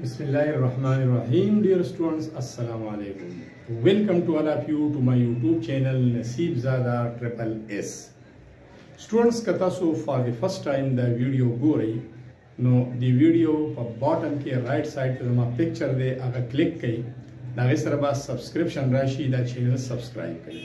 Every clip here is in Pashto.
بسم الله الرحمن الرحیم ډیر سټوډنټس السلام علیکم ویلکم ټو آل اف یو ټو مای یوټیوب چینل نصیب زاده ټریپل ایس سټوډنټس که تاسو فار دی فرست ټایم دا ویډیو ګورئ نو دی ویډیو په باټم کې رائټ سایډ ته زما پکچر دی هغه کلیک کړئ دا غي سره به سبسکرپشن راشي دا چینل سبسکرایب کړئ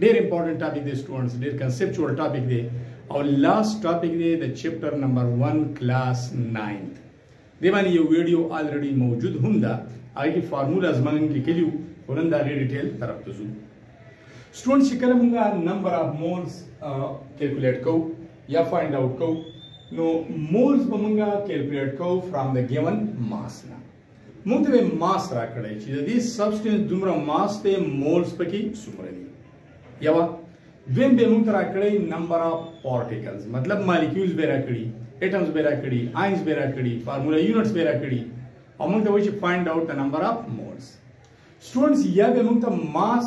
ډیر امپورټنت ټاپک دی سټوډنټس ډیر کنسپچوال ټاپک دی او لاست ټاپک دی د چپټر نمبر 1 کلاس 9th دی باندې یو ویډیو الریډي موجود هم ده هغه کې فارمولا زمونږ لیکلی وو ورن دا غیر ډیټیل طرف ته ځو سټوډنټ چې کله موږ نمبر اف مولز کیلکولیټ کوو یا فایند اوټ کوو نو مولز به موږ کیلکولیټ کوو فرام د ګیون ماس نه موږ ته به ماس راکړی چې د دې سبسټنس دومره ماس دی مولز پکې څومره دي یوه دویم به موږ ته راکړی نمبر آف پارټیکلز مطلب مالیکیولز به راکړي اټمز به راکړي آینز به راکړي فارمولا یونټس به راکړي او موږ ته وایي چې فایند آوټ د نمبر آف مولز سټوډنټس یا به موږ ته ماس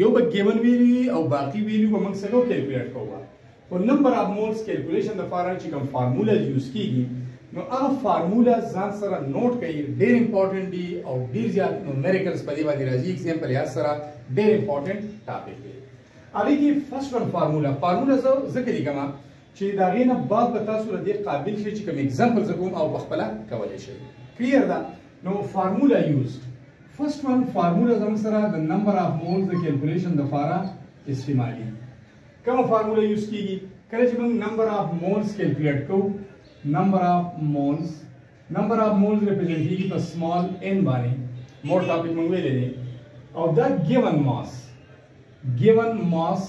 یو به ګیون ویلو وي او باقي ویلو به موږ څنګه کیلکولیټ کوو خو نمبر اف مولز کیلکولیشن لپاره چې کوم فارمولا یوز کیږي نو هغه فارمولا ځان سره نوٹ کړئ ډېر امپورټنت دی او ډېر زیات نومریکلز په دې باندې راځي اگزامپل یاد سره ډېر امپورټنت ټاپک دی هغه کې فرست ون فارمولا فارمولا زه ذکر لیکم چې دا غینه بعد به تاسو له دې قابل شئ چې کوم اگزامپل زکوم او په خپل کولای شئ کلیئر ده نو فارمولا یوزډ فرسټ ون فارموله زموږ سره د نمبر اف مولز د کلکولیشن د پاره استعمالیږي کومه فارموله یوز کیږي کله چې موږ نمبر اف مولز کلکولیټ کوو نمبر اف مولز نمبر اف مولز ریپرزینټ کیږي په سمال ان باندې مور ټاپک موږ ویلې او دا ګیون ماس ګیون ماس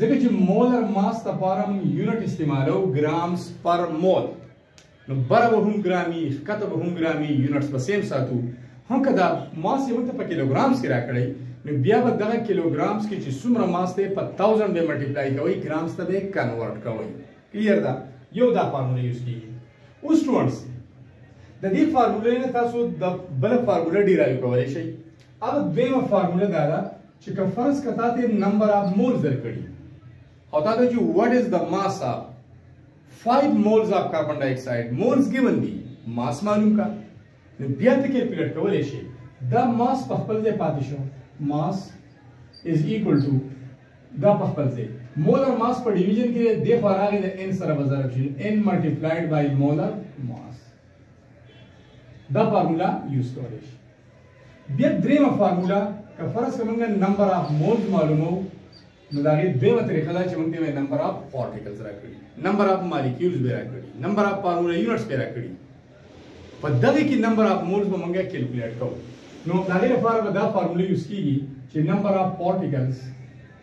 ځکه چې مولر ماس لپاره موږ یونټ استعمالو ګرامز پر مول نو بره به هم ګرامي ښکته به هم ګرامي یونټس به سیم ساتو هم که دا ماس یې موږ ته په کیلوګرامز کې راکړی نو بیا به دغه کیلوګرامز کې چې څومره ماس دی په تاوزنډ به ملټیپلای کوئ ګرامز ته به کنورټ کوئ کلیر ده یو دا فارموله یوز کیږي اوس سټوډنټس د دې فارمولې نه تاسو د بل فارموله ډیرایو کولای شئ اب دویمه فارموله دا ده چې که فرض که تا ته نمبر اف مولز درکړي او تا ته چې واټ از د ماس اف 5 مولز اف کاربن ډای اکساید مولز ګیون دي ماس معلوم کا نو بیا ته کیلکولیټ کولای شي دا ماس په خپل ځای پاتې شو ماس از ایکوال ټو دا په خپل ځای مولر ماس په ډیویژن کې د خو راغی د ان سره به ضرب شي ان ملټیپلایډ بای مولر ماس دا فارمولا یوز کولای شي بیا دریمه فارمولا که فرض کړه موږ نمبر اف مولز معلومو نو دا غي دویمه طریقه دا چې موږ ته نمبر اف پارټیکلز راکړي نمبر اف مالیکولز به راکړي نمبر اف فارمولا یونټس به راکړي په دغه کې نمبر اف مولز به موږ کیلکولیټ کوو نو دا غي لپاره به دا فارمولا یوز کیږي چې نمبر اف پارټیکلز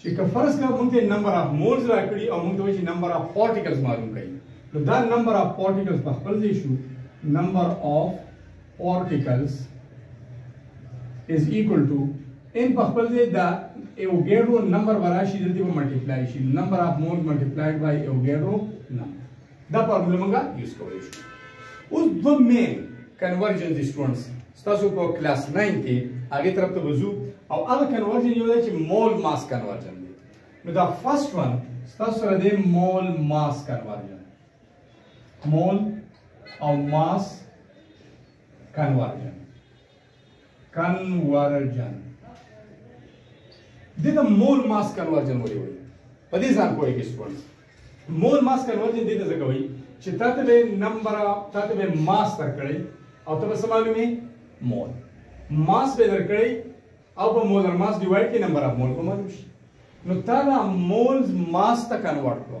چې که فرض کړه مونږ ته نمبر اف مولز راکړي او مونږ ته وایي چې نمبر اف پارټیکلز معلوم کړئ نو دا نمبر اف پارټیکلز په خپل ځای شو نمبر اف پارټیکلز از ایکول ټو ان په خپل ځای دا ایوګیډرو نمبر به راشي دلته به ملټیپلای شي نمبر اف مولز ملټیپلایډ بای ایوګیډرو نمبر دا فارموله موږ یوز کولی شو اوس دوه مین کنورژن دي سټوډنټس ستاسو په کلاس 9 کې هغه طرف ته وځو او هغه کنورژن یو دی چې مول ماس کنورژن دی نو دا فرست ون ستاسو سره دی مول ماس کنورژن مول او ماس کنورژن کنورژن دې ته مول ماس کنورژن وایي په دې ځان پوهې کې سپورټ مول ماس کنورژن دې ته ځکه وایي چې تا ته به نمبر تا ته به ماس درکړي او ته به څه معلومې مول ماس به درکړي او په مولر ماس ډیوایډ کې نمبر اف مول به معلوم شي نو تا دا مولز ماس ته کنورټ کړو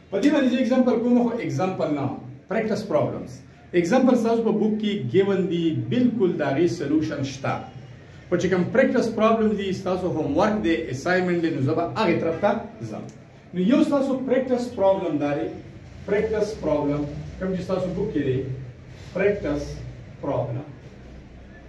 په دې باندې چې اګزامپل کوم خو اګزامپل نه پریکټس پرابلمز اګزامپل تاسو په بوک کې ګیون دي بالکل دا غي سولوشن شته په چې کوم پریکټس پرابلمز دي تاسو هوم ورک دي اساینمنت دي نو زبا هغه طرف ته ځم نو یو تاسو پریکټس پرابلم داري پریکټس پرابلم کوم چې تاسو بوک کې دي پریکټس پرابلم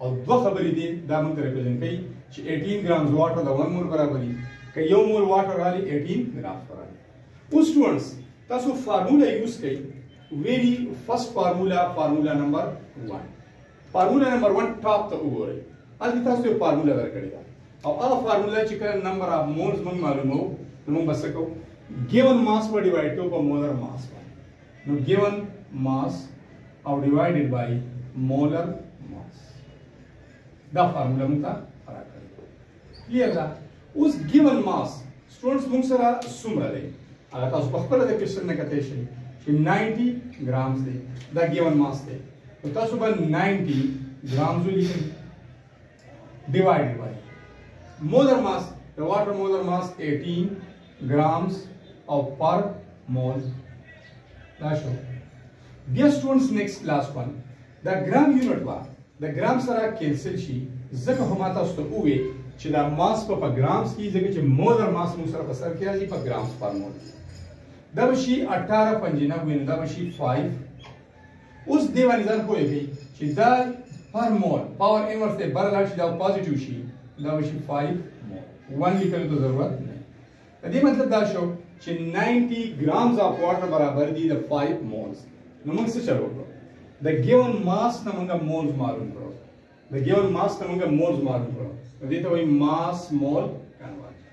او دوه خبرې دي دا موږ ریپرزینټ کوي چې 18 ګرامز واټر د 1 مول برابر دي که یو مول واټر راځي 18 ګرامز برابر اوس سټوډنټس تاسو فارمولا یوز کړئ ویری فرست فارمولا فارمولا نمبر 1 فارمولا نمبر 1 ټاپ ته وګورئ هلته تاسو یو فارمولا درکړې ده او هغه فارمولا چې کله نمبر اف مولز موږ معلومو نو موږ بس کوو ګیون ماس پر ډیوایډ کوو په مولر ماس نو ګیون ماس او ډیوایډډ بای مولر ماس دا فارموله موږ ته راکړي کلیر ده اوس ګیون ماس سټوډنټس موږ سره څومره دی هغه تاسو په خپل د کوېشن نه کتلی شئ چې 90 ګرامز دی دا ګیون ماس دی نو تاسو به 90 ګرامز ولیکئ divided by molar mass the water molar mass 18 grams of per mole دا شو بیا سټوډنټس نیکسټ کلاس 1 دا ګرام یونټ وا د ګرام سره کینسل شي ځکه هم تاسو ته وې چې دا ماس په په ګرامز کې ځکه چې مولر ماس مو سره په سر کې راځي په ګرامز پر مول دا به شي 18 پنجینه وین دا به شي 5 اوس دې باندې ځان پوه کړئ چې دا پر مول پاور انورس ته بر لاړ شي دا پوزټیو شي دا به شي 5 مول 1 لیکلو ته ضرورت نه د دې مطلب دا شو چې 90 ګرامز اف واټر برابر دي د 5 مولز نو موږ څه چلو کړو د ګیون ماس نه موږ مولز معلوم کړو د ګیون ماس نه موږ مولز معلوم کړو نو دې ته وایي ماس مول کنورژن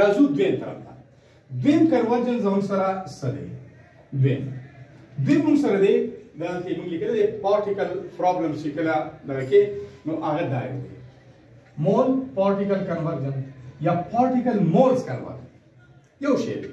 راځو دویم طرف ته دویم کروجن زموږ سره څه دی دویم دویم موږ سره دی دا چې موږ لیکل دی پارټیکل پرابلم چې کله دا کې نو هغه دا دی مول پارټیکل کنورژن یا پارټیکل مولز کنورژن یو شی دی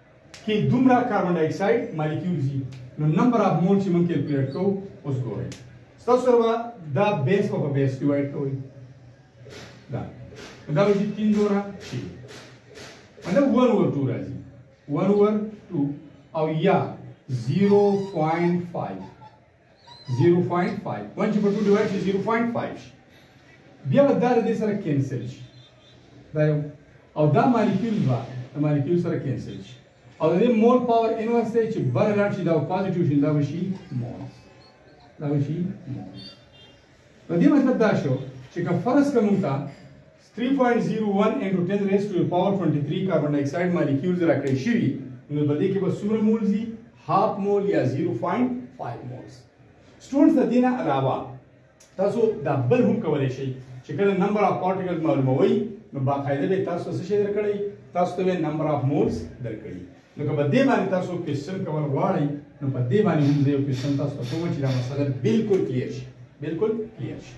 کې دومره کاربن ډای اکساید مالیکیولز دي نو نمبر اف مول چې موږ کیلکولیټ کوو اوس ګورئ ستاسو سره به دا بیس به په بیس ډیوایډ کوئ دا دا به چې تین دوره شي مطلب ون اوور ټو راځي ون اوور ټو او یا زیرو پوینټ فایو 0.5 1 چې په 2 ډیوایډ شي 0.5 شي بیا به دا د دې سره کینسل شي دا یو او دا مالیکول به د مالیکول سره کینسل شي او د دې مول پاور انورس دی چې بر لاړ شي دا پازیټیو شي دا به شي مول دا به شي مول نو دې مطلب دا شو چې که فرض کوم ته 3.01 into 10 raised to the power 23 کاربن ډای اکساید مالیکیولز راکړی شوی نو په دې کې به څومره مول دي هاف مول یا 0.5 مولز سټوډنټس د دینه علاوه تاسو دا بل هم کولای شئ چې کله نمبر اف پارټیکلز معلوموي نو باقاعده به تاسو څه شي درکړي تاسو ته نمبر اف مولز درکړي نو که په دې باندې تاسو کوېشن کول غواړئ نو په دې باندې هم زه یو کوېشن تاسو ته کوم چې دا مسله بالکل کلیر شي بالکل کلیر شي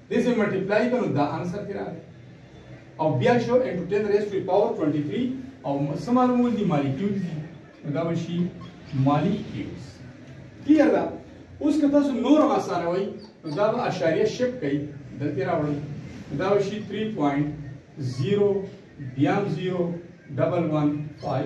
دې سره ملټیپلای کړو دا انسر کې راغی او بیا شو انټو 10 ریز ټو پاور 23 او سم معلومول دي مالیکیول دي دا به شي مالیکیولز کلیئر ده اوس که تاسو نور هم اسانه وای نو دا به اشاریه شپ کوي دلته راوړئ دا به شي 3.0 بیا هم 0 ډبل 1 5